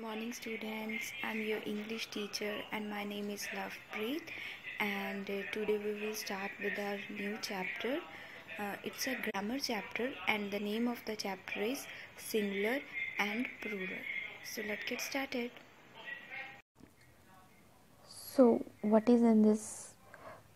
morning students. I'm your english teacher and my name is lovepreet. And uh, today we will start with our new chapter. Uh, it's a grammar chapter and the name of the chapter is singular and plural. So let's get started. So what is in this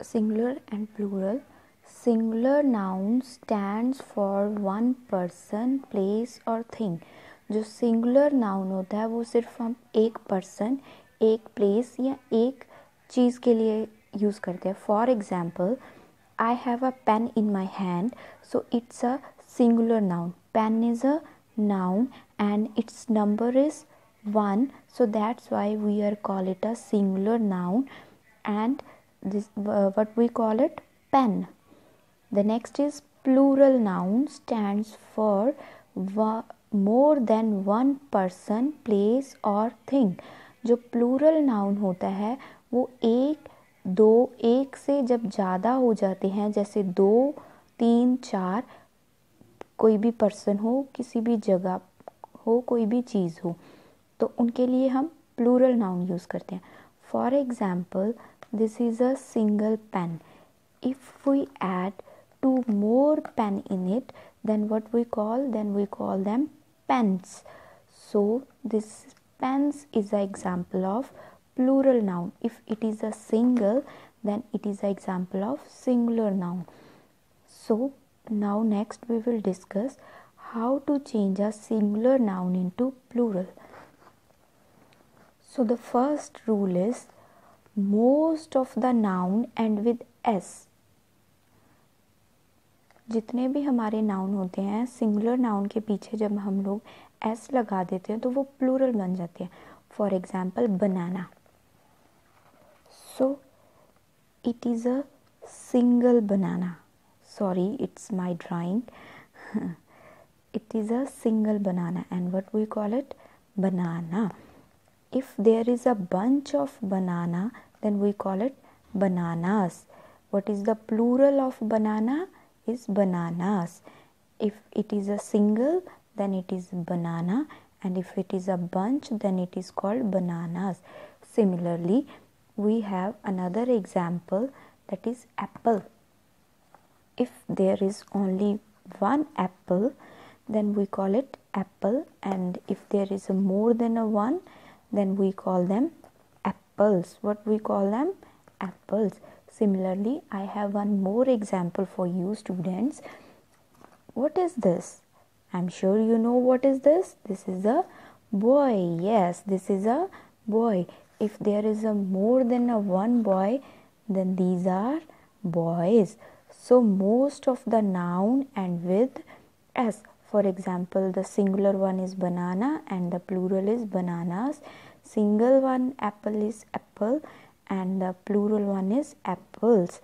singular and plural? Singular noun stands for one person place or thing जो singular noun होता है, वो सिर्फ़ हम एक person एक place या एक चीज़ के लिए यूज़ करते हैं। For example I have a pen in my hand so it's a singular noun pen is a noun and it's number is one so that's why we are call it a singular noun and this what we call it pen the next is plural noun stand for more than one person place और thing जो plural noun होता है, वो एक, दो, एक से जब ज़्यादा हो जाते हैं, जैसे दो, तीन, चार, कोई भी पर्सन हो, किसी भी जगह हो, कोई भी चीज़ हो तो उनके लिए हम प्लूरल नाउन यूज़ करते हैं। For example this is a single pen if we add two more pen in it then what we call then we call them pens so this pens is an example of plural noun. If it is a single then it is an example of singular noun. So now next we will discuss how to change a singular noun into plural. So the first rule is most of the noun end with s जितने भी हमारे noun होते हैं singular noun के पीछे जब हम लोग एस लगा देते हैं तो वो प्लूरल बन जाते हैं। For example banana so it is a single banana sorry it's my drawing it is a single banana and what we call it banana if there is a bunch of banana, then we call it bananas. What is the plural of banana? Is bananas. If it is a single, then it is banana, and if it is a bunch, then it is called bananas. Similarly, we have another example that is apple. If there is only one apple, then we call it apple, and if there is more than a one, then we call them apples. What we call them? Apples. Similarly, I have one more example for you students. What is this? I'm sure you know what is this. This is a boy. Yes, this is a boy. If there is a more than a one boy, then these are boys. So most of the noun and with s. For example, the singular one is banana and the plural is bananas. Single one apple is apple and the plural one is apples.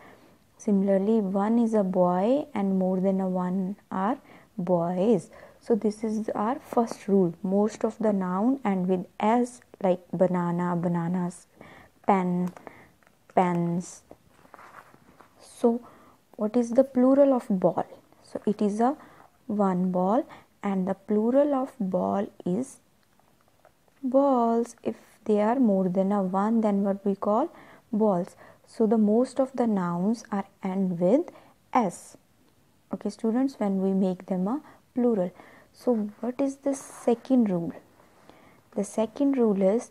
Similarly, one is a boy and more than a one are boys. So this is our first rule. Most of the noun and with s like banana, bananas, pen, pens. So what is the plural of ball? So it is a one ball and the plural of ball is balls. If they are more than a one then what we call balls. So the most of the nouns are end with s. Okay students when we make them a plural. So what is the second rule? The second rule is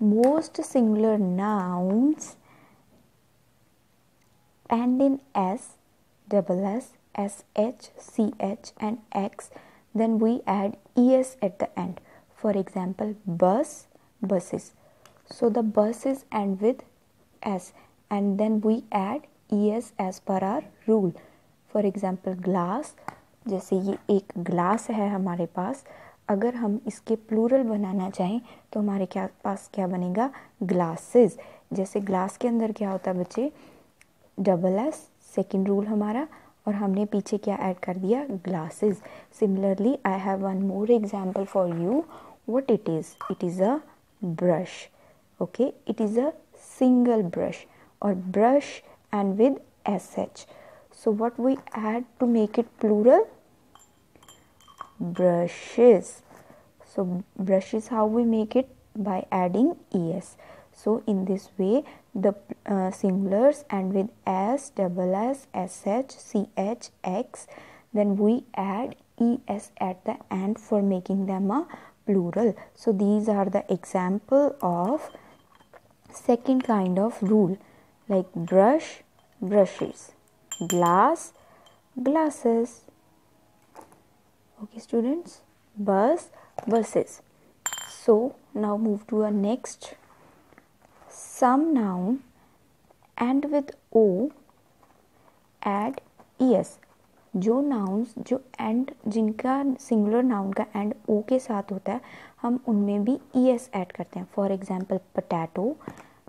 most singular nouns end in s double s sh ch and x then we add es at the end. For example bus buses. So, the buses end with S, and then we add ES as per our rule. For example, glass, जैसे ये एक glass है हमारे पास, अगर हम इसके plural बनाना चाहें तो हमारे क्या, पास क्या बनेगा? ग्लासेस जैसे ग्लास के अंदर क्या होता है बच्चे? डबल एस सेकेंड रूल हमारा, और हमने पीछे क्या ऐड कर दिया? Glasses similarly I have one more example for you what it is it is a brush okay it is a single brush or brush and with sh so what we add to make it plural brushes so brushes how we make it by adding es. So in this way the uh, singulars and with s, double s, sh, ch, x. Then we add es at the end for making them a plural. So these are the example of second kind of rule like brush, brushes, glass, glasses. Okay students, bus, buses. So now move to a next some noun and with o add es जो nouns जो end जिनका singular noun का end O के साथ होता है, हम उनमें भी ई एस एड करते हैं। For example potato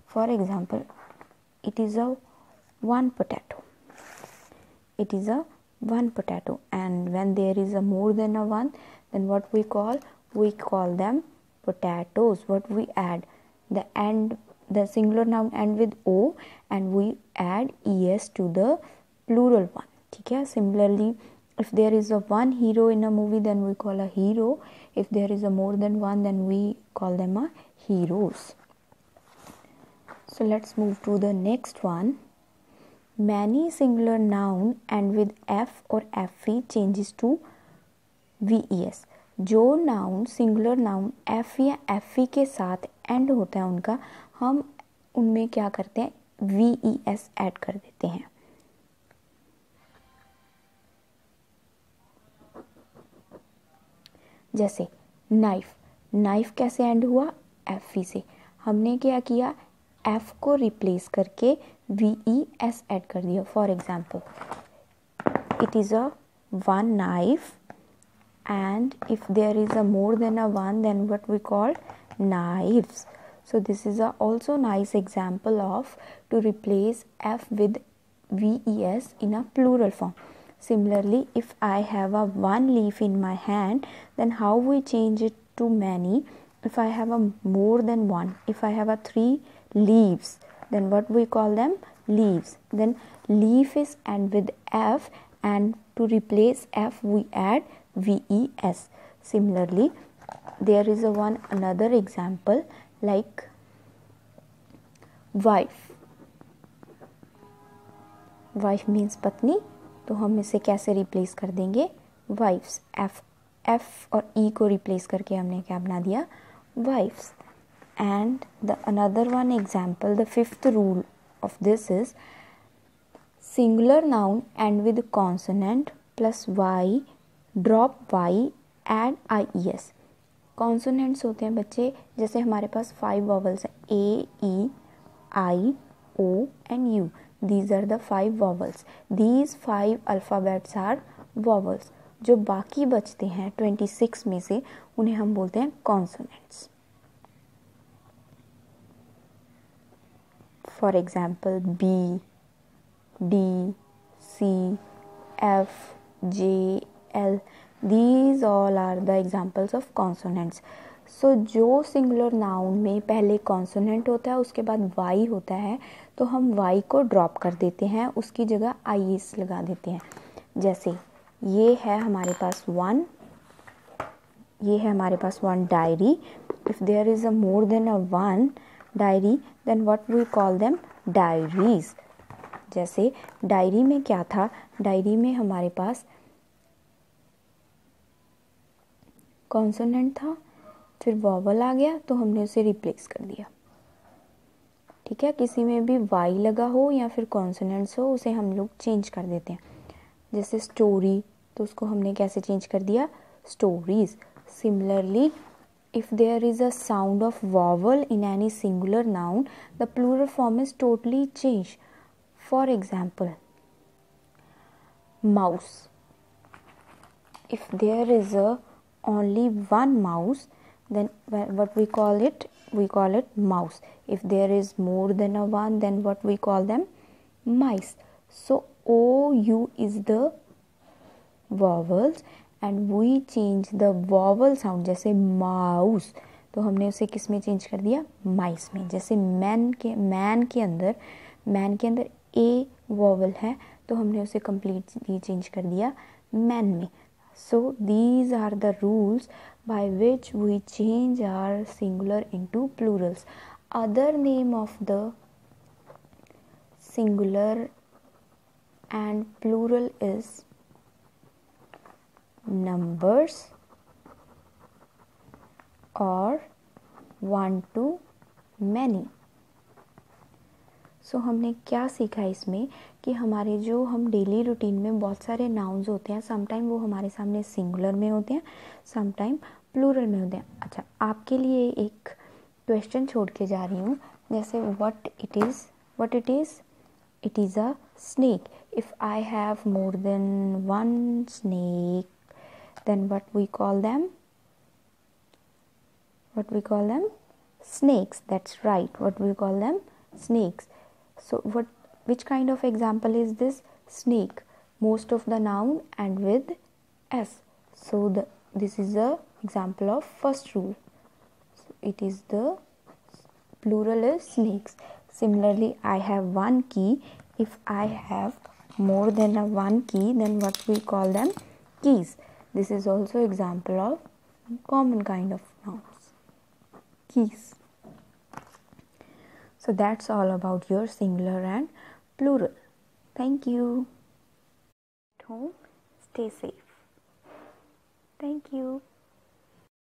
for example it is a one potato it is a one potato and when there is a more than a one then what we call we call them potatoes what we add the end the singular noun end with O and we add E S to the plural one ठीक है? Similarly if there is a one hero in a movie then we call a hero if there is a more than one then we call them a heroes so let's move to the next one many singular noun end with F और F E changes to V E S जो noun singular noun F या F E के साथ and होता है उनका, हम उनमें क्या करते हैं? वी ई एस एड कर देते हैं। जैसे नाइफ नाइफ कैसे एंड हुआ? एफ़ ई से. हमने क्या किया? एफ़ को रिप्लेस करके वी ई एस एड कर दिया. For example it is a one knife and if there is a more than a one then what we call knives so this is a also nice example of to replace F with V E S in a plural form Similarly, if I have a one leaf in my hand, then how we change it to many? If I have a more than one, if I have a three leaves, then what we call them leaves. Then leaf is and with f, and to replace f we add ves. Similarly, there is a one another example like wife. Wife means patni तो हम इसे कैसे replace कर देंगे? Wives F F और ई e को replace करके हमने क्या बना दिया? Wives and the another one example the fifth rule of this is singular noun and with consonant plus Y drop Y add I E S consonants होते हैं बच्चे, जैसे हमारे पास फाइव वॉवल्स हैं A E I O and U these are the five vowels these five alphabets are vowels जो बाकी बचते हैं ट्वेंटी सिक्स में से उन्हें हम बोलते हैं consonants for example B D C F J, L These all are the examples of consonants. So so, जो सिंगुलर नाउन में पहले कॉन्सोनेंट होता है उसके बाद वाई होता है तो हम वाई को ड्रॉप कर देते हैं उसकी जगह आई एस लगा देते हैं। जैसे ये है हमारे पास वन ये है हमारे पास one diary if there is a more than a one diary then what we call them diaries जैसे डायरी में क्या था? डायरी में हमारे पास कॉन्सोनेंट था फिर वॉवल आ गया तो हमने उसे रिप्लेस कर दिया। ठीक है? किसी में भी वाई लगा हो या फिर कॉन्सनेंट्स हो, उसे हम लोग चेंज कर देते हैं। जैसे स्टोरी तो उसको हमने कैसे चेंज कर दिया? Stories similarly if there is a sound of vowel in any singular noun the plural form is totally change for example mouse if there is a only one mouse then what we call it? We call it mouse. If there is more than a one, then what we call them? Mice. So, OU is the vowels and we change the vowel sound जैसे mouse तो हमने उसे किसमें change कर दिया माइस में जैसे man के मैन के अंदर मैन के अंदर ए वॉवल है तो हमने उसे कम्प्लीटली चेंज कर दिया मैन में so these are the rules by which we change our singular into plurals. Other name of the singular and plural is numbers or one to many. So हमने क्या सीखा इसमें कि हमारे जो हम डेली रूटीन में बहुत सारे नाउन्स होते हैं समटाइम वो हमारे सामने सिंगुलर में होते हैं समटाइम प्लूरल में होते हैं। अच्छा आपके लिए एक क्वेश्चन छोड़ के जा रही हूँ। जैसे what it is what it is it is a snake if I have more than one snake then what we call them what we call them? Snakes. That's right. What we call them? Snakes. So what which kind of example is this? Snake. Most of the noun and with s. So the this is the example of first rule. So it is the plural is snakes. Similarly i have one key. If i have more than a one key then what we call them? Keys. This is also example of common kind of nouns. Keys. So that's all about your singular and plural. Thank you. At home, stay safe. Thank you.